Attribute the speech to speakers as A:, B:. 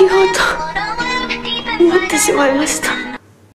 A: ようと思ってしまいました。